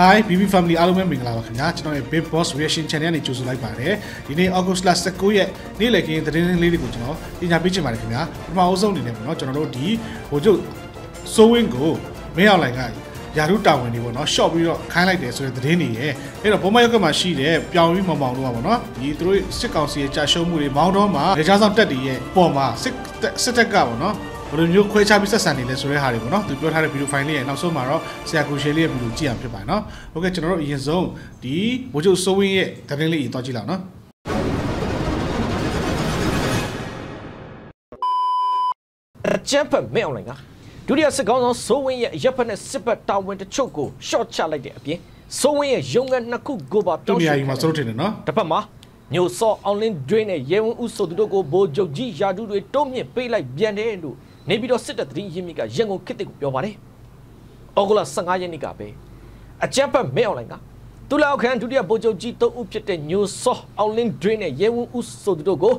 Hi BB Family အားလုံးပဲမင်္ဂလာပါခင်ဗျာကျွန်တော်ရဲ့ Big Boss Reaction Channel ကနေကြိုဆိုလိုက်ပါတယ်ဒီနေ့ August 19ရက်နေ့လည်ခင်းသတင်းလေးတွေကိုကျွန်တော်ပညာပေးချင်ပါတယ်ခင်ဗျာပထမအဆုံးအနေနဲ့ပေါ့နော်ကျွန်တော်တို့ဒီဟိုကျုပ်စိုးဝင်းကိုမင်းအောင်လိုင်ကယာရုတာဝန်တွေပေါ့နော် short ပြီးတော့ခိုင်းလိုက်တယ်ဆိုတဲ့သတင်းတွေရဲ့အဲ့တော့ဘုံမရုပ်ကမှာရှိတဲ့ပြောင်ပြီးမောင်မောင်တို့ကပေါ့နော်ဒီသူတို့စစ်ကောင်စီရဲ့ကြာရှုံးမှုတွေမောင်းတော့မှာလေကြောင်းဆောင်တက်တွေရဲ့ပုံမှာစစ်စစ်တပ်ကပေါ့နော် ဘယ်လိုမျိုးခွဲခြားပြီးဆက်ဆံနေလဲဆိုတဲ့ဟာတွေပေါ့နော်သူပြောထားတဲ့ဗီဒီယိုဖိုင်လေးရဲ့နောက်ဆုံးမှာတော့ဆရာကူရှယ်လေးရဲ့ဗီဒီယိုကြည့်အောင်ဖြစ်ပါတယ်နော်ဟုတ်ကဲ့ကျွန်တော်တို့အရင်ဆုံးဒီဘိုးချုပ်စိုးဝင်းရဲ့သတင်းလေးကြီးသွားကြည့်လောက်နော်အကြမ်းဖက်မဲ့အောင်လိုင်ကဒုတိယစစ်ကောင်းဆောင်စိုးဝင်းရဲ့ရပ်ဖက်နဲ့စစ်ဘက်တာဝန်တချို့ကို short ချလိုက်တဲ့အပြင်စိုးဝင်းရဲ့ရုံးခန်းနှစ်ခုကိုပါသူပြောင်းနေရွှေ့ရာကြီးမှာစရုပ်ထင်တယ်နော်တစ်ဖက်မှာညိုစောအောင်လင်းဒွင်းနဲ့ရဲဝန်းဦးဆိုသူတို့ကိုဘိုးချုပ်ကြီးယာဒူတွေတုံးမြင့်ပေးလိုက်ပြန်တယ်လို့ နေပြီးတော့စစ်တပ်သတင်းရင်းမြစ်ကရန်ကုန်ခေတ်တစ်ကိုပြောပါတယ်။ဩဂုတ်လ15ရက်နေ့ကပဲအကြမ်းဖက်မဲ့အောင်လိုင်ကတူလောက်ခန်ဒုတိယဗိုလ်ချုပ်ကြီးတုံးဦးဖြစ်တဲ့ညိုစောအောင်လင်းဒွင်းနဲ့ရဲဝန်းဦးဆိုသူတို့ကို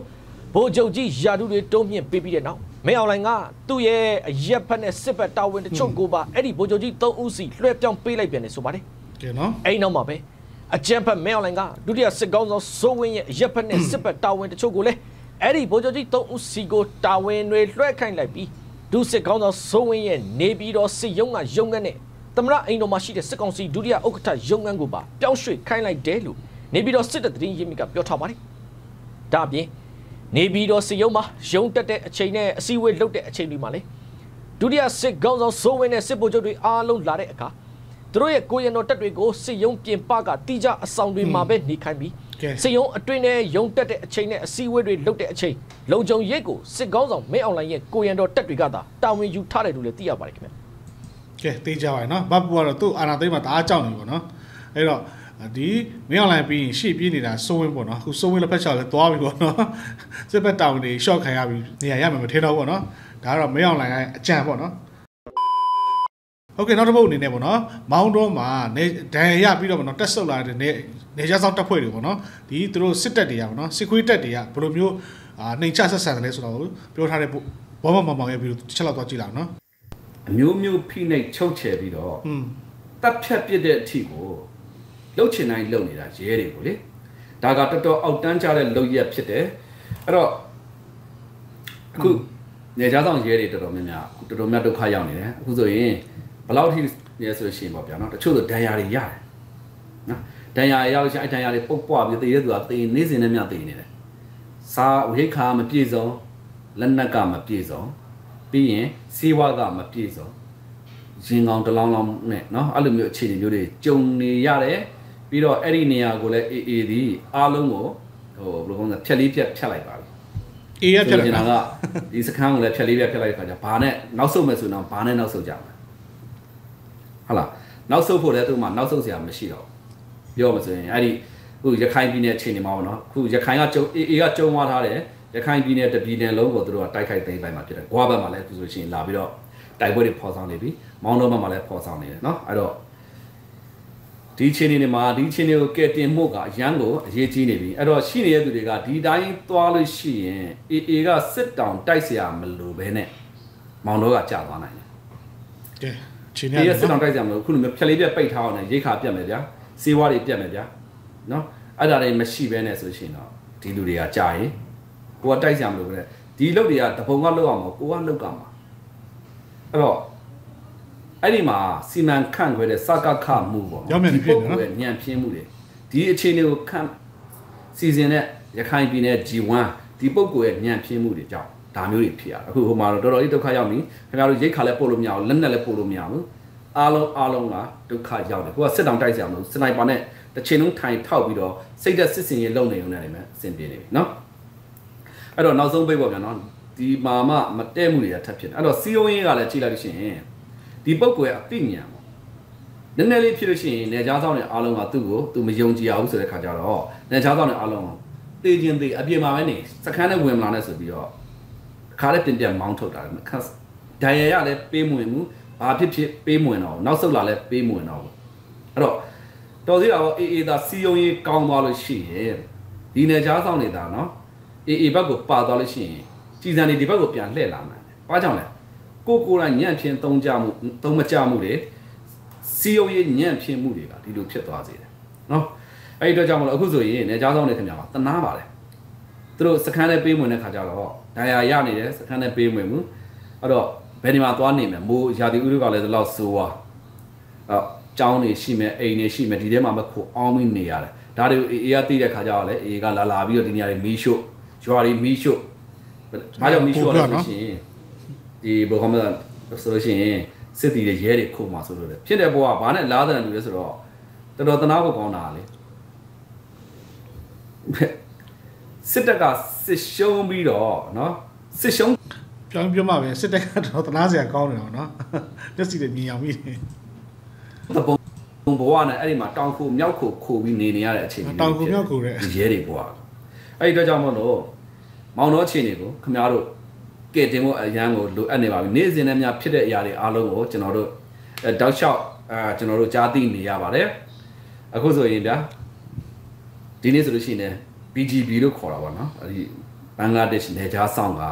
ဗိုလ်ချုပ်ကြီးယာဒူတွေတုံးမြင့်ပေးပြီးတဲ့နောက်မဲအောင်လိုင်ကသူ့ရဲ့အရက်ဖက်နဲ့စစ်ဘက်တာဝန်တချို့ကိုပါအဲ့ဒီဗိုလ်ချုပ်ကြီးတုံးဦးစီလွှဲပြောင်းပေးလိုက်ပြန်တယ်ဆိုပါတယ်ကဲနော်အဲ့ဒီနောက်မှာပဲအကြံဖက်မဲအောင်လိုင်ကဒုတိယစစ်ကောင်းဆောင်စိုးဝင်းရဲ့ရက်ဖက်နဲ့စစ်ဖက်တာဝန်တချို့ကိုလည်းအဲ့ဒီဗိုလ်ချုပ်ကြီး၃ဦးစီကိုတာဝန်တွေလွှဲခိုင်းလိုက်ပြီး ဒုစစ်ကောင်းဆောင်စိုးဝင်းရဲ့နေပြီးတော့စစ်ရုံးကရုံးခန်းနဲ့သမရအိမ်တော်မှာရှိတဲ့စစ်ကောင်စီဒုတိယဥက္ကဋ္ဌရုံးခန်းကိုပါပြောင်းရွှေ့ခိုင်းလိုက်တယ်လို့နေပြီးတော့စစ်တပ်သတင်းရင်းမြစ်ကပြောထားပါတယ်ဒါအပြင်နေပြီးတော့စစ်ရုံးမှာရုံးတက်တဲ့အချိန်နဲ့အစည်းအဝေးလုပ်တဲ့အချိန်တွေမှာလေဒုတိယစစ်ကောင်းဆောင်စိုးဝင်းနဲ့စစ်ဗိုလ်ချုပ်တွေအားလုံးလာတဲ့အခါသူတို့ရဲ့ကိုရံတော်တက်တွေကိုစစ်ရုံးပြင်ပကတိကျအဆောင်တွေမှာပဲနေခိုင်းပြီးကဲ စစ်ရုံးအတွင်းနဲ့ရုံတက်တဲ့အချိန်နဲ့အစည်းအဝေးတွေလုပ်တဲ့အချိန်လုံခြုံရေးကိုစစ်ကောင်းဆောင်မဲအောင်လိုင်းရဲ့ကိုရံတော်တက်တွေကသာတာဝန်ယူထားတယ်လို့လည်းသိရပါတယ်ခင်ဗျာကဲတေးကြပါရနော်ဘတ်ပူကတော့သူ့အာနာသိမ်းမှာတအားကြောက်နေပေါ့နော်အဲ့တော့ဒီမင်းအွန်လိုင်းပြီးရင်ရှေ့ပြေးနေတာစိုးဝင်းပေါ့နော်အခုစိုးဝင်းလက်ဖက်ချောက်လည်းသွားပြီပေါ့နော်စစ်ဘက်တောင်တွေ short ခံရပြီနေရာရမယ်မထင်တော့ဘူးပေါ့နော်ဒါကတော့မင်းအွန်လိုင်းကအကြံပေါ့နော် ဟုတ်ကဲ့နောက်တစ်ပုတ်အနေနဲ့ပေါ့နော်မောင်းတော့မှာနေဒဏ်ရာရပြီးတော့ပေါ့နော်တက်ဆုပ်လာတဲ့နေနေကြဆောင်တက်ဖွဲ့တွေပေါ့နော်ဒီသူတို့စစ်တပ်တွေကပေါ့နော်စစ်ခွေးတပ်တွေကဘယ်လိုမျိုးအာနှိမ်ချဆက်ဆံတယ်လဲဆိုတော့ပြောထားတဲ့ဘောမမောင်မောင်ရဲ့ဗီဒီယိုတစ်ချက်လောက်သွားကြည့်လောက်နော်အမျိုးမျိုးဖိနှိပ်ချုပ်ချယ်ပြီးတော့อืมတပ်ဖြတ်ပစ်တဲ့အထိကိုလှုပ်ချင်တိုင်းလှုပ်နေတာရဲတွေကိုလေဒါကတော်တော်အောက်တန်းကြတဲ့လှုပ်ရက်ဖြစ်တယ်အဲ့တော့အခုနေကြဆောင်ရဲတွေတော်တော်များများအခုတော်တော်များဒုက္ခရောက်နေတယ်အခုဆိုရင် ဘယ်လောက်ထိရဲဆိုလို့ရှိရင်ပေါ့ဗျာနော်တချို့ဆိုဒဏ်ရာတွေရတယ်နော်ဒဏ်ရာရရောက်လို့ရှိရင်အဲ့ဒဏ်ရာတွေပုတ်ပွားပြီးတည်ရသူကတည်နေစဉ်နဲ့မြတည်နေတယ်စားဝိခါမပြည့်စုံလက်နက်ကမပြည့်စုံပြီးရင်စေဝါကမပြည့်စုံ ရင်ကောင်တစ်လောင်းလောင်းနဲ့เนาะအဲ့လိုမျိုးအခြေအနေမျိုးတွေကြုံနေရတယ်ပြီးတော့အဲ့ဒီနေရာကိုလည်းအေးအေးဒီအားလုံးကိုဟိုဘယ်လိုကောင်းလဲဖြက်လေးဖြက်ဖြတ်လိုက်ပါပြီ အေးရပြတ် ဆို လာ ချင် တာ တာကဒီစခန်းကိုလည်းဖြက်လေးဖြက်ဖြတ်လိုက်တဲ့ခါကျဘာနဲ့နောက်ဆုတ်မယ်ဆိုတော့ဘာနဲ့နောက်ဆုတ်ကြမလဲ ဟုတ်လားနောက်ဆုတ်ဖို့လည်းသူ့မှာနောက်ဆုတ်စရာမရှိတော့ဘူးပြောမှဆိုရင်အဲ့ဒီခုရခိုင်ပြည်နယ်အခြေအနေမှာပေါ့နော်ခုရခိုင်ကကြုံအေးအေးကကြုံသွားထားတယ်ရခိုင်ပြည်နယ်တပြည်နယ်လုံးကိုသူတို့ကတိုက်ခိုက်သိမ်းပိုက်မှာဖြစ်တယ်။ဂွာဘက်မှာလည်းသူဆိုရှင်လာပြီးတော့တိုက်ပွဲတွေဖော်ဆောင်နေပြီ။မောင်းတော့ဘက်မှာလည်းဖော်ဆောင်နေတယ်နော်။အဲ့တော့ဒီအခြေအနေတွေမှာဒီအခြေအနေကိုကဲတင်မှုကအရန်ကိုအရေးကြီးနေပြီ။အဲ့တော့ရှိနေတဲ့သူတွေကဒီတိုင်းသွားလို့ရှိရင်အေးအေးကစစ်တောင်တိုက်เสียမလို့ပဲနဲ့မောင်းတော့ကကြာသွားနိုင်တယ်။ ကဲချင်းနေ ဒီရရစစ်တောင်တိုက်ကြမလို့ခုလိုမျိုးဖြက်လေးပြက်ပိတ်ထားအောင်လည်းရိတ်ခါပြတ်မယ်ဗျာစေးဝါးတွေပြတ်မယ်ဗျာနော်အဲ့ဒါတွေမရှိဘဲနဲ့ဆိုရှင်တော့ဒီလူတွေကကြာရင်ကိုကတိုက်ကြမလို့ပဲဒီလုတ်တွေကတပုံကလုတ်အောင်မကိုကလုတ်ကမှာအဲ့တော့အဲ့ဒီမှာစီမံခန့်ခွဲတဲ့စကခမှုပေါ့ရောက်မြန်နေဖြစ်နေနော်ဒီပုဂ္ဂိုလ်ရဲ့ညံပြင်းမှုတွေဒီအခြေအနေကိုခန့်စီစဉ်တဲ့ရခိုင်ပြည်နယ် G1 ဒီပုဂ္ဂိုလ်ရဲ့ညံပြင်းမှုတွေကြောင့် ဒါမျိုးတွေဖြစ်ရတာအခုဟိုမှာတော့တော်တော်လေးဒုက္ခရောက်ပြီခင်ဗျားတို့ရိတ်ခါလည်းပို့လို့မရဘူးလက်နက်လည်းပို့လို့မရဘူးအားလုံးအားလုံးကဒုက္ခရောက်တယ်ကိုကစစ်တောင်တိုက်ကြမလို့စနိုက်ပါနဲ့တစ်ချိန်လုံးထိုင်ထောက်ပြီးတော့စိတ်သက်စစ်စင်ရေးလုပ်နေုံနဲ့လည်းအဆင်ပြေနေပြီနော်အဲ့တော့နောက်ဆုံးပိတ်ပေါ့ဗျာနော်ဒီမာမမတဲမှုတွေကထပ်ဖြစ်တယ်အဲ့တော့စီယုံရေးကလည်းကြည့်လိုက်လို့ရှိရင်ဒီပုဂ္ဂိုလ်ရဲ့အသိဉာဏ်ပေါ့နည်းနည်းလေးဖြစ်လို့ရှိရင်နေကြားဆောင်တဲ့အားလုံးကသူ့ကိုသူမယုံကြည်အောင်ဆိုတဲ့ခါကျတော့နေကြားဆောင်တဲ့အားလုံးတေးချင်းတေးအပြင်မှာပဲနေစခန်းနဲ့ဝင်မလာနဲ့ဆိုပြီးတော့ ခါလေးပြင်ပြမောင်းထုတ်တာလေခက်ဒိုင်ရရလည်းပေးမဝင်ဘူးဘာဖြစ်ဖြစ်ပေးမဝင်တော့ဘူးနောက်ဆုတ်လာလည်းပေးမဝင်တော့ဘူးအဲ့တော့တော်သေးတာတော့အေးအေးသာစီယုံရေးကောင်းသွားလို့ရှိရင်ဒီနေကြားဆောင်နေတာနော်အေးအေးဘက်ကိုပါသွားလို့ရှိရင်ကြည်စံနေဒီဘက်ကိုပြန်လှည့်လာမှာဘာကြောင့်လဲကိုကိုယ်တိုင်ညံ့ဖြင်းသုံးကြမှုသုံးမကြမှုတွေစီယုံရေးညံ့ဖြစ်မှုတွေကဒီလိုဖြစ်သွားစေတယ်နော်အဲ့ဒီအတွက်ကြောင့်မလို့အခုဆိုရင်နေကြားဆောင်နေခင်ဗျာတနာပါတယ် သူတို့စခန်းနဲ့ပေးမဝင်တဲ့ခါကျတော့ဒဏ်ရာရနေတယ်စခန်းနဲ့ပေးမဝင်ဘူးအဲ့တော့ဘယ်ဒီမှာသွားနေမယ်မိုးရာသီဥတုကလည်းဒီလောက်ဆိုးွားအဲ့ကျောင်းနေရှိမယ်အိမ်နေရှိမယ်ဒီထဲမှာမခိုအောင်မင်းနေရတယ်ဒါတွေကိုအေးအေးကသိတဲ့ခါကျတော့လေအေးကလာလာပြီးတော့ဒီနေရာတွေမီးရှို့ရွာတွေမီးရှို့ဘာကြောင့်မီးရှို့ရလဲဆိုရှင်ဒီဘယ်ကောင်မလဲဆိုလို့ရှိရင်စစ်တီတွေရဲတွေခုမှာဆိုလို့လေဖြစ်တဲ့ဘဝကဘာနဲ့လားတဲ့လူလဲဆိုတော့တော်တော်တနာဖို့ကောင်းတာလေ စစ်တပ်ကစစ်ရှုံးပြီးတော့နော်စစ်ရှုံးပြောင်းပြောမှပဲစစ်တပ်ကတော့တနာစရာကောင်းနေတော့နော်လက်စီတွေမြင်အောင်မိတယ်သဘောဘဝနဲ့အဲ့ဒီမှာတောင်ခုမြောက်ခုခိုပြီးနေနေရတဲ့အခြေအနေတောင်ခုမြောက်ခုတဲ့ရဲတွေဘဝအဲ့ဒီတော့ကြောင့်မလို့မောင်တော်အခြေအနေကိုခင်ဗျားတို့ကဲတင်ဖို့အရန်ကိုလိုအပ်နေပါပြီနေ့စဉ်နဲ့များဖြစ်တဲ့အရာတွေအားလုံးကိုကျွန်တော်တို့တောက်လျှောက်အာကျွန်တော်တို့ကြားသိနေရပါတယ်အခုဆိုရင်ဗျာဒီနေ့ဆိုလို့ရှိရင် BGB လို့ခေါ်တာပါနော်အဲ့ဒီဘင်္ဂလားဒေ့ရှ်နယ်ခြားဆောင်က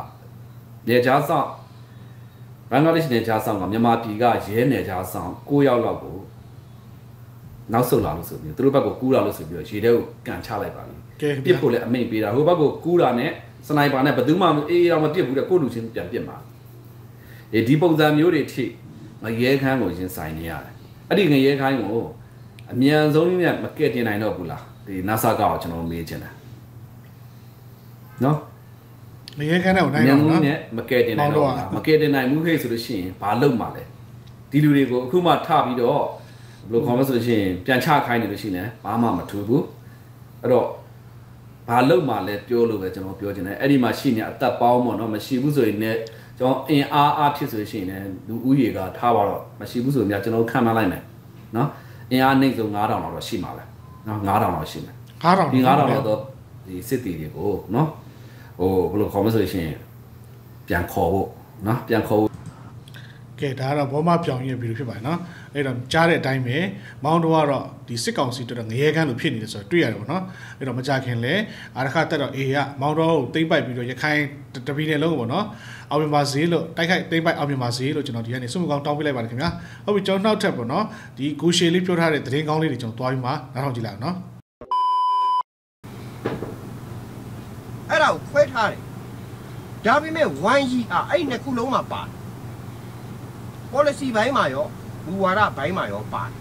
နေခြားဆောင်ဘင်္ဂလားဒေ့ရှ်နယ်ခြားဆောင်ကမြန်မာပြည်ကရဲနယ်ခြားဆောင်9ယောက်လောက်ကိုနောက်ဆုတ်လာလို့ဆိုပြီးသူတို့ဘက်ကကူးလာလို့ဆိုပြီးတော့ရေထဲကိုကန်ချလိုက်ပါပြီကဲပြစ်ဖို့လည်းအမိန်ပေးတာဟိုဘက်ကကူးတာနဲ့စနိုက်ပါနဲ့ဘယ်သူမှအေးအေးတော့မပြစ်ဘူးတဲ့ကိုယ့်လူချင်းပြန်ပြစ်မှာအေးဒီပုံစံမျိုးတွေထိငရဲခန်းကိုရင်ဆိုင်နေရတယ်အဲ့ဒီငရဲခန်းကိုအမြန်ဆုံးနဲ့မကဲတင်နိုင်တော့ဘူးလားဒီ NASA ကောကျွန်တော်မေးချင်တယ် နော်နေရခန်းတဲ့ကိုနိုင်မြန်တော့မှုနော်နဲ့မကဲတင်နိုင်တော့ဘူးလားမကဲတင်နိုင်မှုခေတ်ဆိုလို့ရှိရင်ဘာလုပ်မှာလဲဒီလူတွေကိုအခုမှထပြီးတော့ဘယ်လိုခေါ်မလဲဆိုလို့ရှိရင်ပြန်ချခိုင်းနေလို့ရှိရင်ဘာမှမထူဘူးအဲ့တော့ဘာလုပ်မှလဲပြောလို့ပဲကျွန်တော်ပြောချင်တယ်အဲ့ဒီမှာရှိနေအသက်ပေါင်းပေါ့နော်မရှိဘူးဆိုရင်လည်းကျွန်တော်အင်အားအားဖြစ်ဆိုလို့ရှိရင်လည်းလူဦးရေကထားပါတော့မရှိဘူးဆိုရင်များကျွန်တော်ခံမလိုက်မယ်နော်အင်အားနှိမ့်ဆုံး9000လောက်တော့ရှိမှာပဲနော်9000လောက်ရှိမယ်9000ဒီ9000လောက်တော့ဒီစစ်တီတွေကိုနော် ဟိုဘယ်လိုခေါ်မလဲဆိုလို့ရှိရင်ပြန်ခေါ်ဖို့နော်ပြန်ခေါ်ဖို့ကဲဒါကတော့ဘောမပြောင်းရဲ့ဗီဒီယိုဖြစ်ပါတယ်နော်အဲ့တော့ကြားတဲ့အတိုင်းပဲမောင်းတော့ကတော့ဒီစစ်ကောင်စီတော်တော်ငရဲကန်းလိုဖြစ်နေတယ်ဆိုတော့တွေ့ရတယ်ပေါ့နော်အဲ့တော့မကြခင်လဲအာရခတက်တော့အေကမောင်းတော့ကိုတိမ့်ပိုက်ပြီးတော့ရခိုင်တပီနယ်လုံးပေါ့နော်အောင်မြင်ပါစေလို့တိုက်ခိုက်တိမ့်ပိုက်အောင်မြင်ပါစေလို့ကျွန်တော်ဒီကနေစုမကောင်းတောင်းပေးလိုက်ပါတယ်ခင်ဗျာဟုတ်ပြီကျွန်တော်နောက်ထပ်ပေါ့နော်ဒီဂူရှေလေးပြောထားတဲ့သတင်းကောင်းလေးတွေကျွန်တော်တွားပြီးမှနားထောင်ကြည့်လိုက်အောင်နော် အဲ့ဒါကိုခွဲ ထားတယ်ဒါပေမဲ့ 1G ဟာအဲ့နှစ်ခုလုံးမှာပါတယ် policy ဘိုင်းမှာရောဘူဝါဒဘိုင်းမှာရောပါတယ်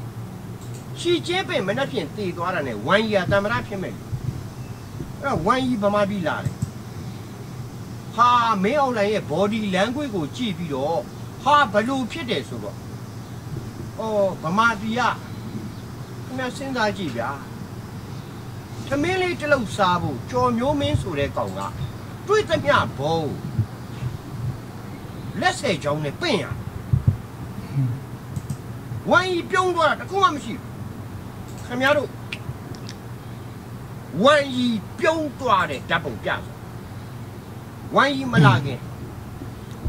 ရှီကျင်းပင်မနှက်ဖြင့်တည်သွားတာနဲ့ 1G ဟာတမရဖြစ်မဲ့အဲ့တော့ 1G ဗမာပြည်လာတယ်ဟာမင်းအောင်လိုင်ရဲ့ body language ကိုကြည့်ပြီးတော့ဟာဘလို့ဖြစ်တယ်ဆိုတော့အော်ဗမာပြည်ကခင်ဗျစဉ်းစားကြည့်ဗျာသမင်းလေးတစ်လုံးစားဖို့ကြော်မျိုးမင်းဆိုတဲ့ကောင်က တွေ့သမျှဘုံလက်ဆယ်ချောင်းနဲ့ပင့်ရဝိုင်းကြီးပြုံးသွားတာတခုမှမရှိဘူးခင်ဗျားတို့ဝိုင်းကြီးပြုံးသွားတဲ့ဓာတ်ပုံပြဆိုဝိုင်းကြီးမလာခင်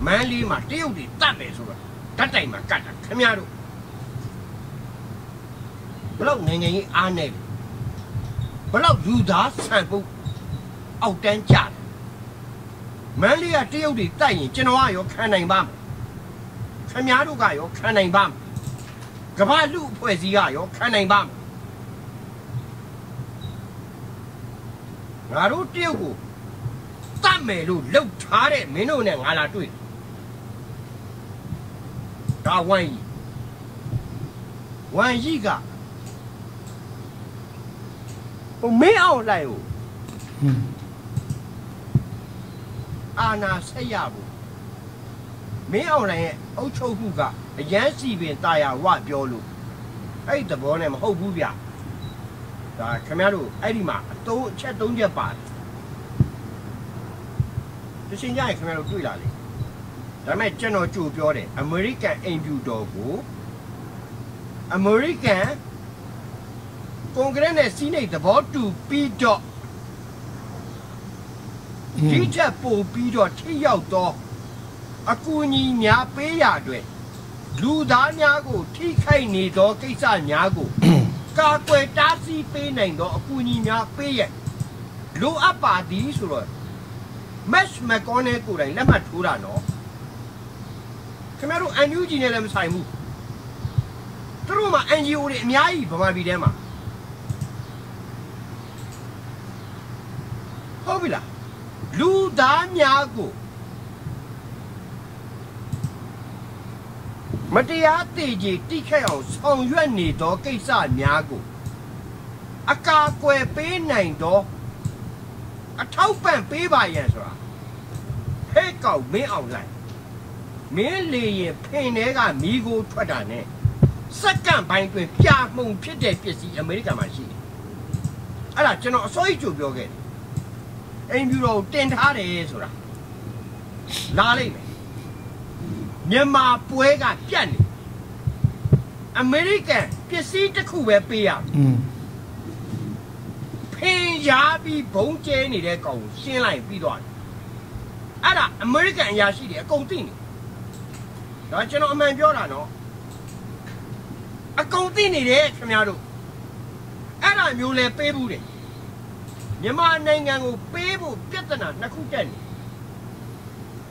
မန်းလေးမှာတရုတ်တွေတတ်တယ်ဆိုတော့ဓာတ်တိုင်မှာကတ်တာခင်ဗျားတို့ဘလို့ငယ်ငယ်ကြီးအားနေပြီဘလောက်လူသားဆန်ဖို့အောက်တန်းကြတယ် မန်းလေးကတရုတ်တွေတိုက်ရင်ကျွန်တော်ကရောခံနိုင်ပါ့မလားခင်ဗျားတို့ကရောခံနိုင်ပါ့မလားကမ္ဘာလူအဖွဲ့အစည်းကရောခံနိုင်ပါ့မလားငါတို့တရုတ်ကိုတတ်မယ်လို့လှုပ်ထားတဲ့မင်းတို့နဲ့ငါလာတွေ့ဒါဝိုင်းကြီးဝိုင်းကြီးကဟိုမင်းအောင်လိုက်ကိုအာ နာဆက်ရဘူးမင်းအောင်လိုက်ရဲ့အုတ်ချုပ်မှုကအရန်စီပင်တာယာဝပြောလို့အဲ့ဒီသဘောနဲ့မဟုတ်ဘူးဗျဒါခင်ဗျားတို့အဲ့ဒီမှာအတုံးအချက်သုံးချက်ပါတယ်တရှင်ကြရင်ခင်ဗျားတို့တွေ့လာလေဒါပေမဲ့ကျွန်တော်ကြိုပြောတယ် American Impudor ကို American ကွန်ဂရက်နဲ့စီးနိတ်သဘောတူပြီးတော့ ဒီချက်ပို့ပြီးတော့ထိရောက်တော့အကူအညီများပေးရအတွက်လူသားများကို ထိခိုက်နေသောကိစ္စများကိုကာကွယ်တားဆီးပေးနိုင်သောအကူအညီများပေးရလိုအပ်ပါသည်ဆိုတော့ match mcconnell ကိုယ်တိုင်လက်မှတ်ထိုးတာနော်ခင်ဗျားတို့ NUG နဲ့လည်းမဆိုင်ဘူးသူတို့မှာ NGO တွေအများကြီးဗမာပြည်ထဲမှာဟုတ်ပြီလား လူသားများကိုမတရားတည်ကြည်တိခတ်အောင်ဆောင်ရွက်နေသောကိစ္စများကိုအကာအကွယ်ပေးနိုင်သောအထောက်ပံ့ပေးပါရန်ဆိုတာဟဲ့ကောင်မင်းအောင်လိုက်မင်းလေရင်ဖင်ထဲကမိကိုထွက်တာနဲ့စက္ကန့်ပိုင်းတွင်ပြမှုန်ဖြစ်တဲ့ပစ္စည်းအမေရိကန်မှာရှိတယ်အဲ့ဒါကျွန်တော်အစိုးရကြိုပြောခဲ့တယ် အိမ်ပြူတော်ကိုတင်ထားတယ်ဆိုတာလာလိုက်မယ်မြန်မာပွဲကပြတ်နေအမေရိကန်ပစ္စည်းတစ်ခုပဲပေးရမယ်อืมဖင်ရပြီးဘုံကျဲနေတဲ့ကောင်ကိုရှင်းလိုက်ပြီးသွားတယ်အဲ့ဒါအမေရိကန်အရာရှိတွေအကုန်သိနေဒါကျွန်တော်အမှန်ပြောတာနော်အကုန်သိနေတယ်ခင်ဗျားတို့အဲ့ဒါမျိုးလဲပေးဘူးတယ် မြန်မာနိုင်ငံကိုပေးဖို့ပြဿနာနှစ်ခုတက်နေ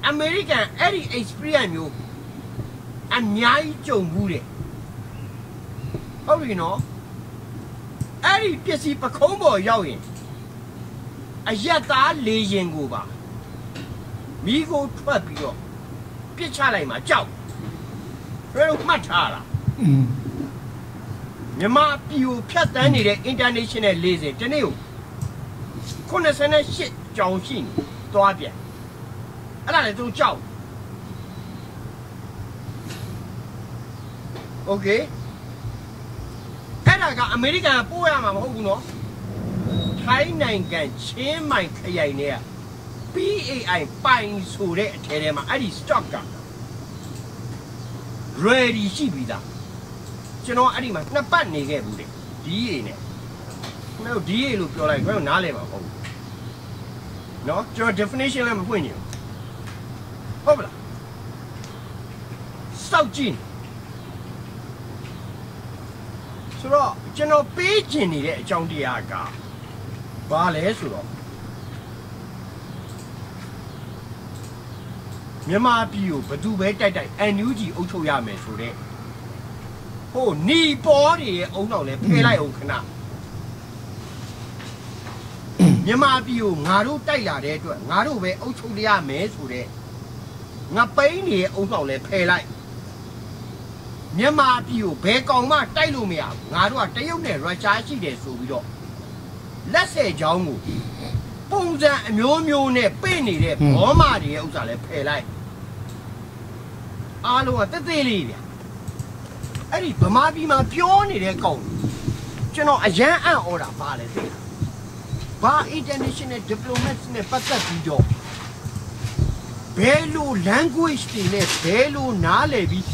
အမေရိကန်အဲ့ဒီ experience မျိုးအများကြီးကြုံဘူးတယ်ဟုတ်ပြီနော်အဲ့ဒီပစ္စည်းပခုံးပေါ်ရောက်ရင်အယက်သားလေရင်ကိုပါမိကိုထွက်ပြီးတော့ပြစ်ချလိုက်မှာကြောက်ဘယ်လိုမှတ်ထားလားอืมမြမပြည်ကိုဖြတ်တန်းနေတဲ့ international လေးစင်ဒီနေ့ကို 98ကြောင်ရှိနေသွားပြန်အဲ့ဒါလည်းသူကြောက်โอเคအဲ့ဒါကအမေရိကန်ကပို့ရမှာမဟုတ်ဘူးနော်ထိုင်းနိုင်ငံချင်းမိုင်ခရိုင်တွေက PAI ပိုင်ဆိုတဲ့အထဲထဲမှာအဲ့ဒီ stock က ready ရှိပြီသားကျွန်တော်အဲ့ဒီမှာနှစ်ပတ်နေခဲ့ဘူးတဲ့ DA နဲ့ကျွန်တော် DA လို့ပြောလိုက်ကျွန်တော်နားလည်မှာမဟုတ်ဘူး နော်ကျွန်တော် definition လည်းမဖွင့်ချင်ဘူးဟုတ်ပလားစောက်ကြည့်ဆိုတော့ကျွန်တော်ပေးချင်နေတဲ့အကြောင်းတရားကဘာလဲဆိုတော့မြန်မာပြည်ကိုဘယ်သူပဲတိုက်တိုက် NUG အုပ်ချုပ်ရမယ်ဆိုတဲ့ဟိုနီပေါ်တွေရဲ့အုံနောက်လဲဖယ်လိုက်အောင်ခဏ မြန်မာပြည်ကိုငါတို့တိုက်လာတဲ့အတွက်ငါတို့ပဲအုပ်ချုပ်ရမယ်ဆိုတဲ့ငါပိန်းတွေရဲ့အုံနောက်လဲဖယ်လိုက်မြန်မာပြည်ကိုဘယ်ကောင်မှတိုက်လို့မရဘူးငါတို့ကတရုတ်နဲ့ရုရှားရှိတယ်ဆိုပြီးတော့လက်ဆယ်ချောင်းကိုပုံစံအမျိုးမျိုးနဲ့ပြင့်နေတဲ့ဘောမာတွေရဲ့ဥစ္စာလဲဖယ်လိုက်အားလုံးကတက်သေးလေးဗျအဲ့ဒီဗမာပြည်မှာပြောနေတဲ့ကောင်ကျွန်တော်အရန်အံ့ဩတာပါလေသိလား ဘာ international diplomats နဲ့ပတ်သက်ပြီးတော့ဘယ်လို language တွေနဲ့ဘယ်လိုနားလည်ပြီး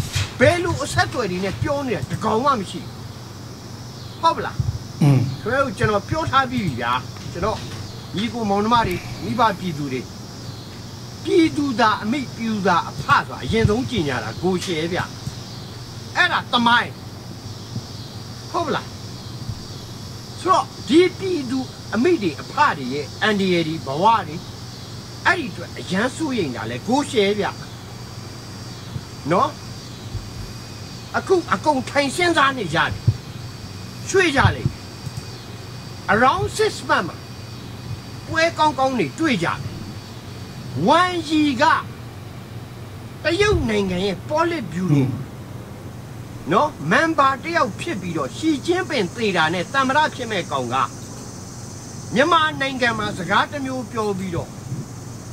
ဘယ်လိုအဆက်အသွယ်တွေနဲ့ပြောနေတာတကောင်မှမရှိဘူးဟုတ်ပလားอืมခင်ဗျားတို့ကျွန်တော်ပြောထားပြီးပြီဗျာကျွန်တော်ညီကိုမောင်နှမတွေမိဘပြည်သူတွေပြည်သူသားအမိပြည်သူသားအဖဆိုတာအရင်ဆုံးကြင်ညာတာကိုရှယ်ဗျအဲ့ဒါတမိုင်းဟုတ်ပလား ဆိုတော့ဒီပြည်သူအမိတွေအဖတွေရဲ့အန်ဒီရယ်ဒီဘဝတွေအဲ့ဒီအတွက်အရန်စိုးရိမ်တာလဲကိုရှယ်ဗျနော်အခုအကုန်ထိုင်ရှင်းစားနေကြတယ်ရွှေ့ကြလေ around 6 months မှာပွဲကောင်းကောင်းနေတွေ့ကြတယ်ဝမ်ရီကတရုတ်နိုင်ငံရဲ့ polit bureau နော် member တယောက်ဖြစ်ပြီးတော့ရှီကျင်းပင်သေးတာနဲ့တမရဖြစ်မဲ့ကောင်ကမြန်မာနိုင်ငံမှာစကားတစ်မျိုးပြောပြီးတော့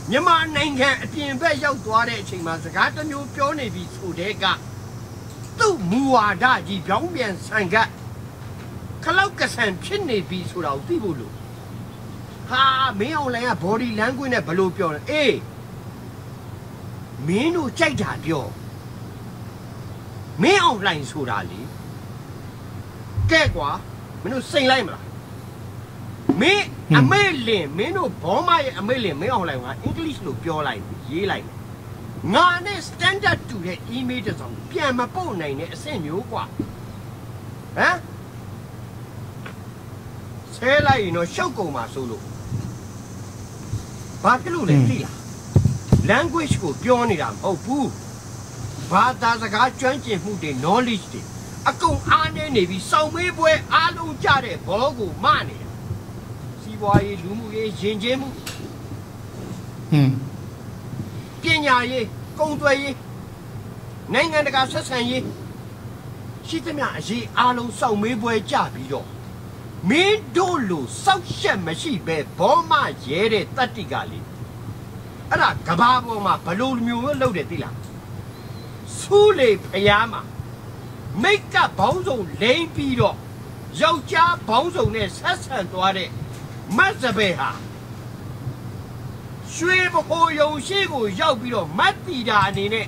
မြန်မာနိုင်ငံအပြင်ဘက်ရောက်သွားတဲ့အချိန်မှာစကားတစ်မျိုးပြောနေပြီဆိုတဲ့ကသူ့မူဝါဒကြီးပြောင်းပြန်ဆန်ကပ်ခလောက်ကဆန်ဖြစ်နေပြီဆိုတာကိုသိဖို့လို့ဟာမင်းအောင်လိုင်းက body language နဲ့ဘယ်လိုပြောလဲအေးမင်းတို့ကြိုက်တာပြော မင်းအောင်လိုင်းဆိုတာလေကဲကွာမင်းတို့စိန်လိုက်မလားမင်းအမေလင်မင်းတို့ဘောမရဲ့အမေလင်မင်းအောင်လိုင်းကအင်္ဂလိပ်လိုပြောလိုက်ရေးလိုက်ငါနဲ့ standard တူတဲ့ email တစ်စောင်ပြန်မပို့နိုင်တဲ့အဆင့်မျိုးကွာဟမ်ဆဲလိုက်ရင်တော့ရှုပ်ကုန်မှာဆိုလို့ဘာဖြစ်လို့လဲသိလား language ကိုပြောနေတာမဟုတ်ဘူး ဘာသာစကားကျွမ်းကျင်မှုတွေ knowledge တွေအကုန်အားနေနေပြီးစောင်းမေးပွဲအားလုံးကြတဲ့ဘောကိုမနေတာစီးပွားရေးလူမှုရေးယဉ်ကျေးမှုဟွန်းပညာရေးကုန်သွယ်ရေးနိုင်ငံတကာဆက်ဆံရေးရှိသမျှအရေးအားလုံးစောင့်မေးပွဲကြပြီးတော့မင်းတို့လိုစောက်ရှက်မရှိပဲဘောမရဲတဲ့တတ္တိကလေးအဲ့ဒါကဘာပေါ်မှာဘလို့မျိုးမျိုးလုပ်တယ်သိလား စူးလေဖျားမှာမိတ်ကပ်ဘောင်းစုံလိမ့်ပြီးတော့ယောက်ျားဘောင်းစုံနဲ့ဆက်ဆံသွားတဲ့မတ်စပယ်ဟာရွှေဘကိုယုံရှိကိုရောက်ပြီးတော့မတ်တီတာအနေနဲ့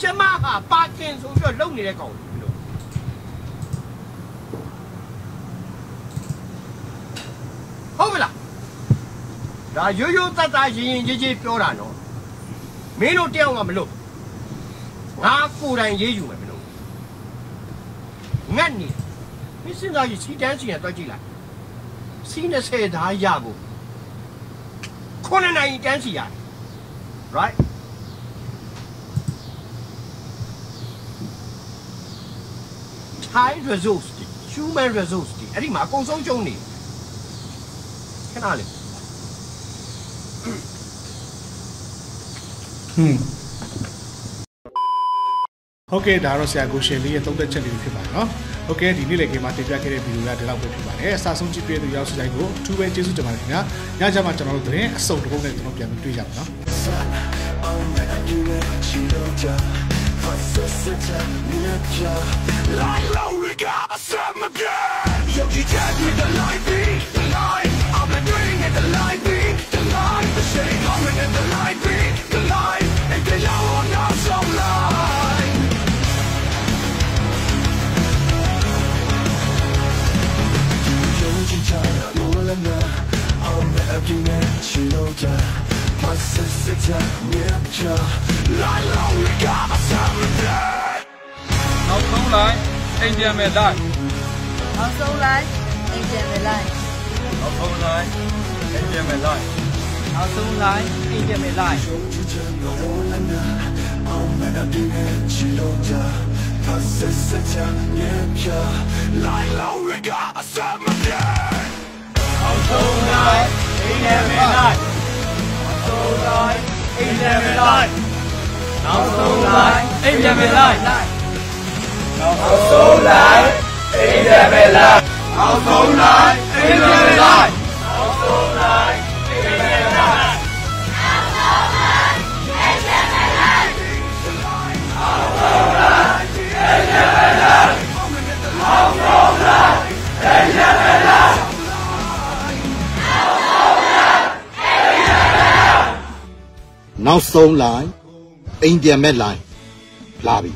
ကျမဟာပါကင်ဆိုပြီးတော့လုံနေတဲ့ကောင်ကြီးလို့ဟုတ်မလားဒါရိုးရိုးတတ်တာရင်ရင်ကြီးကြီးပြောတာနော်မင်းတို့တယောက်ကမလို့ ငါကိုယ်တိုင်ရေးယူမယ်မလို့ငတ်နေမင်းစဉ်းစားကြည့်စီတန်းစီရတော့ကြည့်လိုက်စီ20သားရဖို့ခုနှစ်နိုင်တန်းစီရတယ် right time resource တွေ human resource တွေအဲ့ဒီမှာအကုန်ဆုံးကျုံနေခဏလေးဟွန်း ဟုတ်ကဲ့ဒါတော့ဆရာကိုရှင်လေးရဲ့သုံးသက်ချက်လေးဖြစ်ပါတယ်နော်ဟုတ်ကဲ့ဒီနေ့လေကမှာတင်ပြခဲ့တဲ့ဗီဒီယိုကဒီလောက်ပဲဖြစ်ပါတယ်အစားဆုံးကြည့်ပြတဲ့ရောက်စီတိုင်းကိုအထူးပဲကျေးဇူးတင်ပါတယ်ခင်ဗျာညကြမှာကျွန်တော်တို့သတင်းအစုံတစ်ပုဒ်နဲ့ကျွန်တော်ပြန်ပြီးတွေ့ကြပါနော် Like Lowry got a summer girl Yo, you can't do the life Like Lowry got a summer girl နောက်ဆုံးလိုက်အိမ်ပြန်မယ်လိုက်နောက်ဆုံးလိုက်အိမ်ပြန်မယ်လိုက်နောက်ဆုံးလိုက်အိမ်ပြန်မယ်လိုက်နောက်ဆုံးလိုက်အိမ်ပြန်မယ်လိုက် Like Lowry got a summer girl နောက်ဆုံးလိုက်အိမ်ပြန်မယ်လိုက်နောက်ဆုံးလိုက်အိမ်ပြန်မယ်လိုက်နောက်ဆုံးလိုက်အိမ်ပြန်မယ်လိုက်နောက်ဆုံးလိုက် အိမ်ပြန်မယ်လိုက်နောက်ဆုံးလိုက်အိမ်ပြန်မယ်လိုက်နောက်ဆုံးလိုက်အိမ်ပြန်မ နောက်ဆုံးလိုင်းအိမ်ပြန်မဲ့လိုင်းလာပြီ